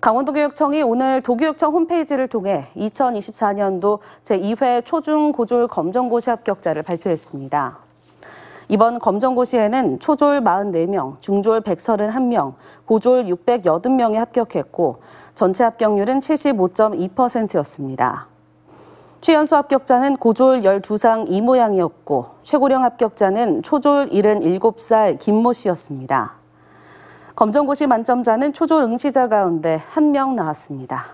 강원도교육청이 오늘 도교육청 홈페이지를 통해 2024년도 제2회 초중고졸 검정고시 합격자를 발표했습니다. 이번 검정고시에는 초졸 44명, 중졸 131명, 고졸 680명이 합격했고 전체 합격률은 75.2%였습니다. 최연소 합격자는 고졸 12상 이모양이었고 최고령 합격자는 초졸 77살 김모 씨였습니다. 검정고시 만점자는 초조 응시자 가운데 한 명 나왔습니다.